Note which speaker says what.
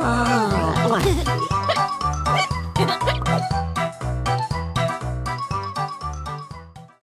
Speaker 1: Ờ. Ờ.